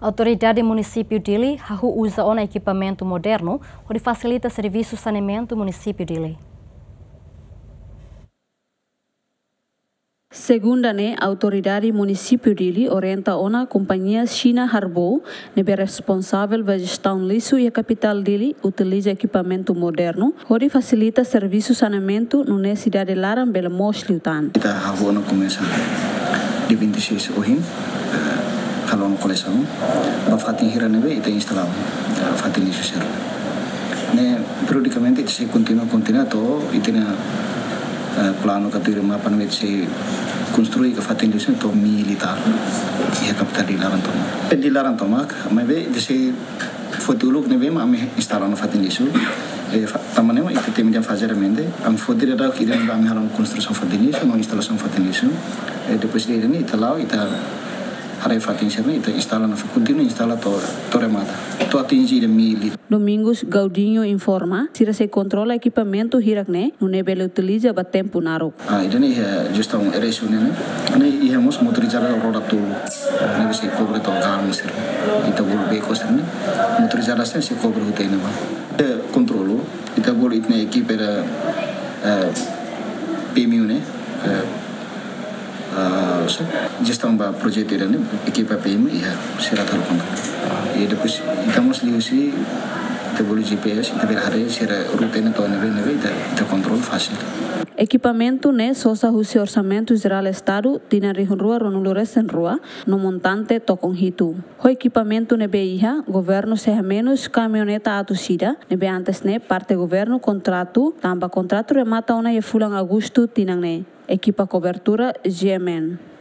Autoridade Município Dili hahu usa um equipamento moderno onde facilita serviço saneamento município Dili. Segunda ne autoridade município Dili orienta ona companhia China Harbo, nebe responsável pela gestão liso e a capital Dili utiliza equipamento moderno, onde facilita serviço saneamento na cidade Laran bela Mosliutan. Kita Harbo na começa di 26 ohim, no coleção, ba fatin hira nebe ita instalado, fatin liso ser. Ne periodicamente se continua continua to itina plano katira mapa nebe se construir ke fatin liso to militar. Ia capital di Laran Toma. Di Laran Toma, mebe se fotuluk nebe ma ame instalado fatin liso. tamanho e que tem de fazer a mente am foder da que irem am haram construção fatinisso uma instalação fatinisso e depois de irem ita lá ita Domingos Gaudinho informa se se controla equipamento hirakne no nebele utiliza ba tempo naro. ah ida ni gestão era isso né ne íamos motorizar a roda tu. Ne se cobre to garmo ser ita bol be ko ser ne motorizar a se cobre o tem ba. Controlo ita bol itne equipe era PMU ne gestão ba projeto ini equipa PIM ya sirat harpun ya depus kita mau selihu si kita boleh GPS kita berhari sira rutenya tahun ini nih kita kita kontrol fasil Equipamento ne sosa husi orçamento Israel Estado dinari rua ronulores en rua no montante tocon hitu. Ho equipamento ne beija governo seja menos caminhoneta atusida ne be antes ne parte governo contrato tamba contrato remata ona ye fulan agosto tinang ne. Equipa cobertura GMN.